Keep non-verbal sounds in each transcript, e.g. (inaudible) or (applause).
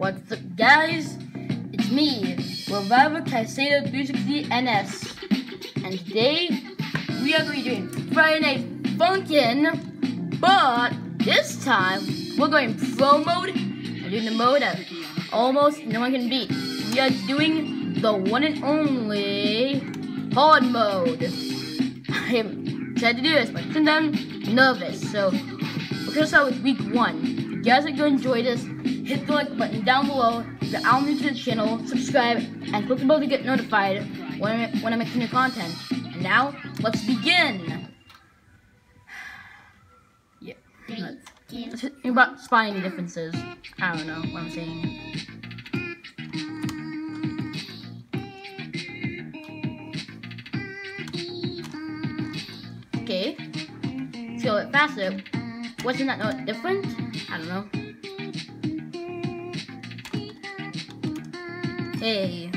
What's up, guys? It's me, ReviverKaiSader 360 NS, and today we are going to be doing Friday Night Funkin', but this time we're going pro mode and doing the mode that almost no one can beat. We are doing the one and only hard mode. I'm excited to do this, but sometimes I'm nervous, so we're gonna start with week one. You guys are gonna enjoy this, hit the like button down below. To the channel, subscribe and click the bell to get notified when I, when I make new content. And now, let's begin. (sighs) Yeah. Let's, let's hit about spotting differences. I don't know what I'm saying. Okay. Bit faster. Wasn't that not different? I don't know. Hey.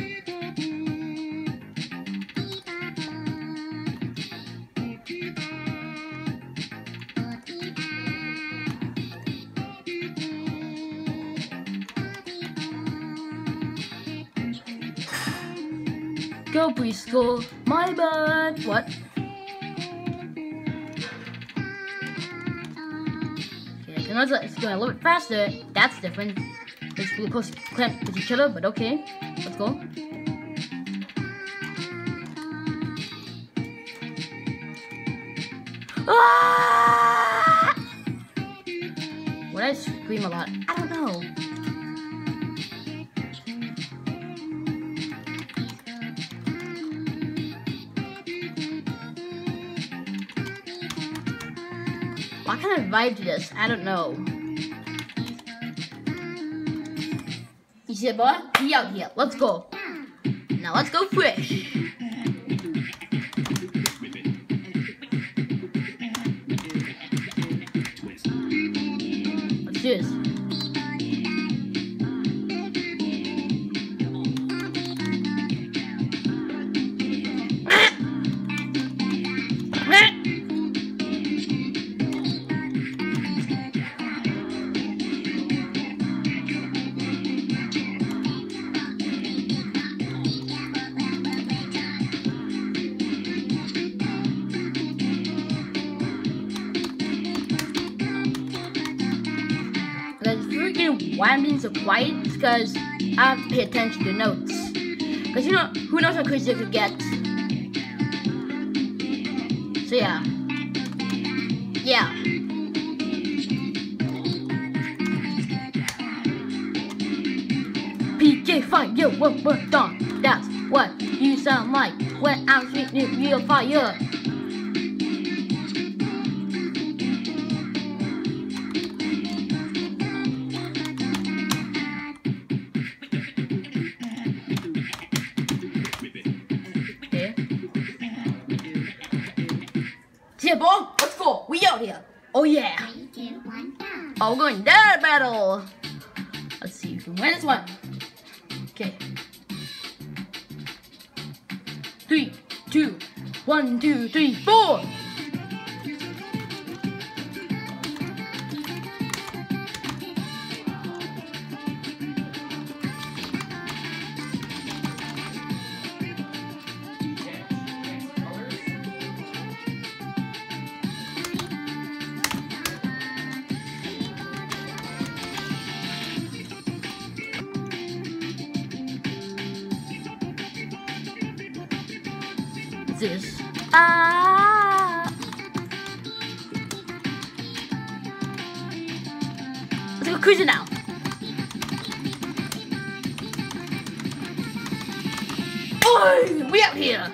Go preschool, my butt. What? Okay, can let's, let's go a little bit faster. That's different. Let's be close clamp with each other, but okay. Let's. Ah! I scream a lot? I don't know. What kind of vibe to this? I don't know. You see boy? He out here. Let's go. Now let's go fresh. Why I'm being so quiet, it's because I have to pay attention to notes. Because you know, who knows how crazy it could get. So yeah. Yeah. PJ Fire, what we're done. That's what you sound like when I'm speaking real fire. We out here. Oh yeah. Three, two, one, go. Oh, we're going dad battle. Let's see who wins this one. Okay. Three, two, one, two, three, four. This? Ah. Let's go cruising now. Oi, we out here.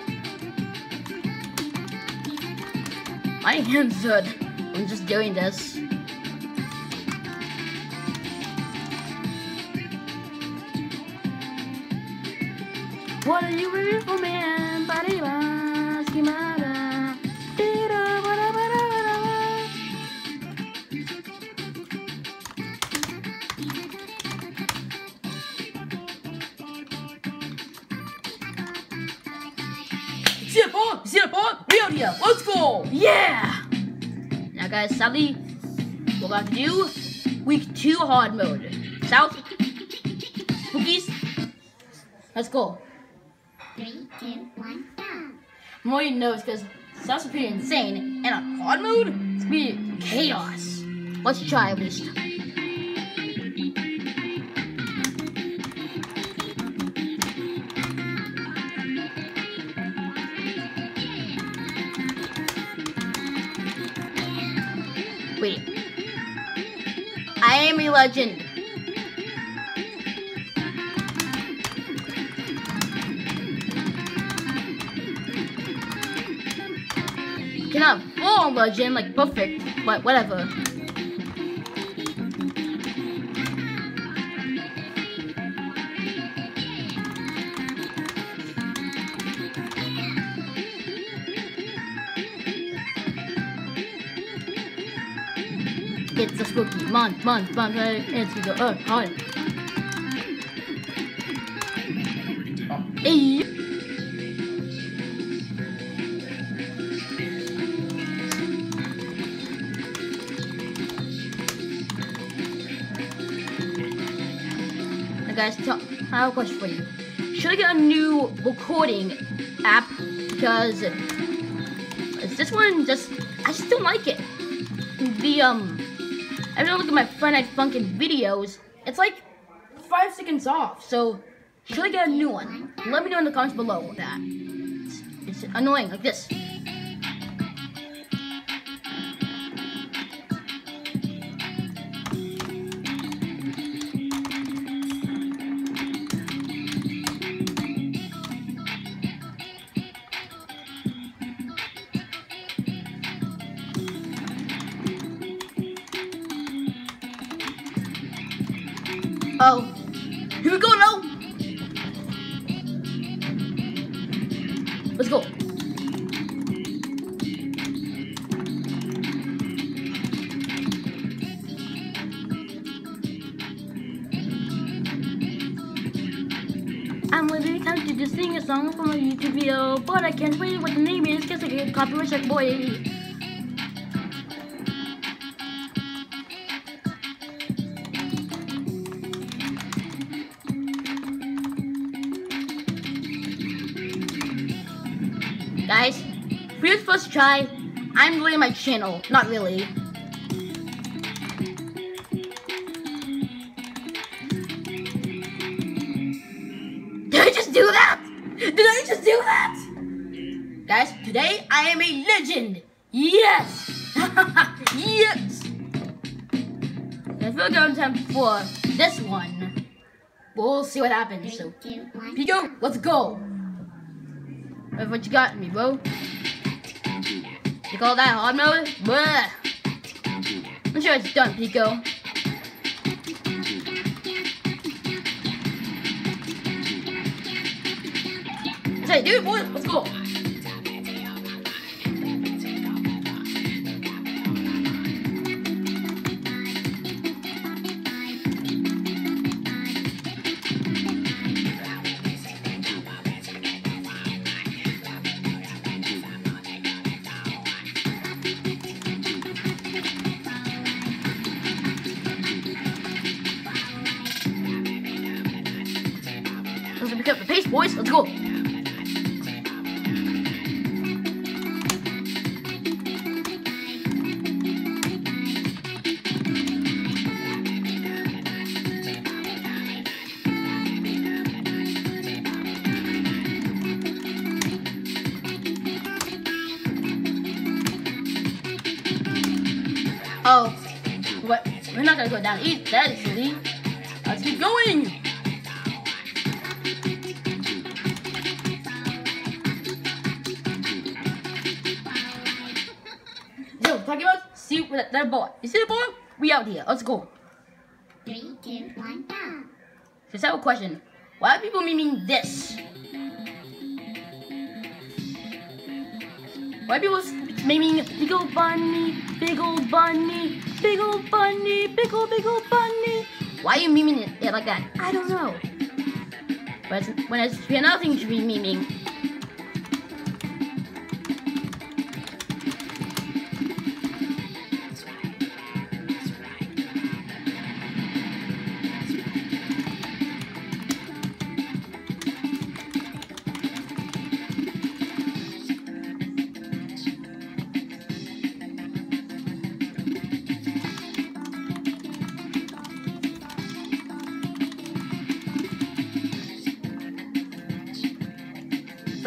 My hands hurt. I'm just doing this. What are you waiting for, man? Ball? We out here. Let's go. Yeah. Now, guys, sadly, we're going to do week two hard mode. South cookies. Let's go. Three, two, one, go. More you know because sounds pretty insane. And on hard mode, it's gonna be chaos. Let's try at least. Wait. I am a legend. Cannot full legend like perfect, but whatever. It's a spooky month, month, month, right? It's the uh, hard. Hey. Guys, tell, I have a question for you. Should I get a new recording app? Because is this one just, I just don't like it. The, um, I look at my Friday Night Funkin' videos, it's like five seconds off. So, should I get a new one? Let me know in the comments below that. It's annoying, like this. Oh, here we go now. Let's go. I'm really tempted to sing a song from a YouTube video, but I can't wait what the name is because I get copyright check boy. Guys, for your first try, I'm deleting my channel. Not really. Did I just do that? Did I just do that? Guys, today I am a legend. Yes. (laughs) yes. I feel like I'm time for this one. We'll see what happens. So, Three, two, one, Pico, let's go. What you got me, bro? You call that hard mode? Bruh. I'm sure it's done, Pico. Say, dude, boy, let's go. Let's pick up the pace, boys. Let's go. Oh, what? We're not gonna go down eat that silly. Let's uh, keep going. Talking about see that, ball. You see the ball? We out here. Let's go. three, two, one, go. Just have a question. Why are people memeing this? Why are people memeing big old bunny, big old bunny, big old bunny, big old big old bunny? Why are you memeing it, like that? I don't know. But when it's another thing to be memeing.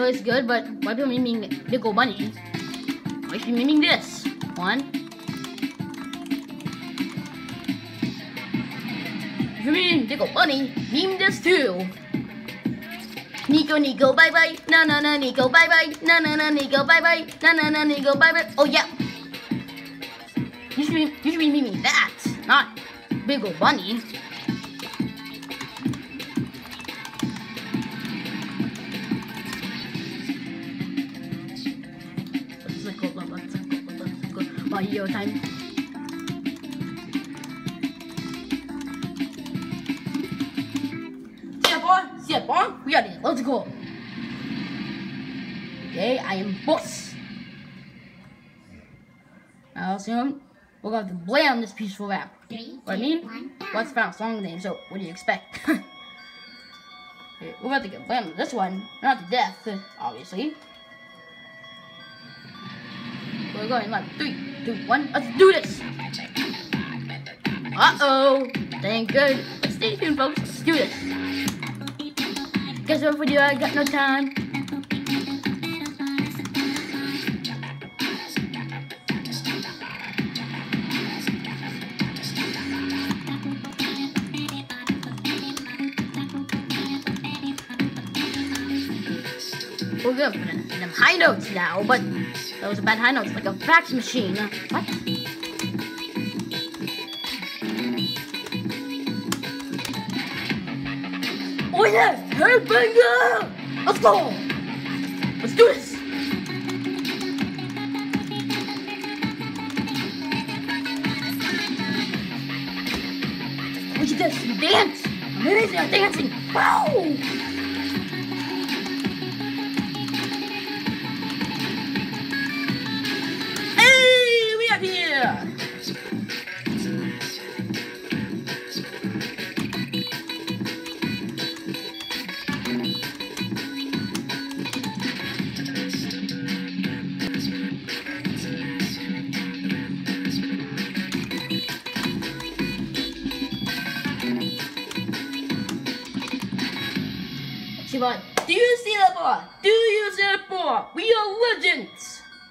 So it's good, but why people memeing Nickel Bunny? Why should memeing this? One. If you mean Nickel Bunny, meme this too. Nico, Nico, bye bye. Na na na, Nico, bye bye. Na na na, Nico, bye bye. Na na na, Nico, bye bye. Oh yeah. You should be, you should be memeing that, not Big ol' Bunny. Go. Mario time. See that ball? See that ball? We are it. Let's go. Okay, I am boss. Now soon, we're going to blam this peaceful rap. Three, What I two, mean? one. What's found song name? So what do you expect? (laughs) Okay, we're about to get blammed with this one, not to death, obviously. We're going like three, two, one. Let's do this. Uh oh, thank good. Stay tuned, folks. Let's do this. Guess what video? I got no time. We're gonna them high notes now, but those are bad high notes, like a fax machine. What? Oh yes, hey headbanger! Let's go! Let's do this! Look at this, you dance! Amazing, I'm dancing! Wow!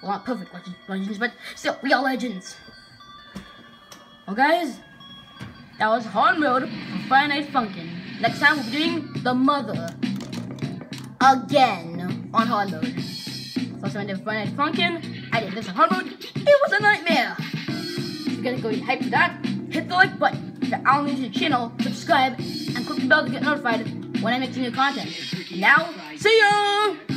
Well, not perfect legends, but still, we are legends. Well, guys, that was hard mode for Friday Night Funkin'. Next time, we'll be doing The Mother. Again, on hard mode. First time I did Friday Night Funkin', I did this on hard mode. It was a nightmare! If you're gonna go get hyped for that, hit the like button. If you're on the channel, subscribe, and click the bell to get notified when I make new content. Now, see ya!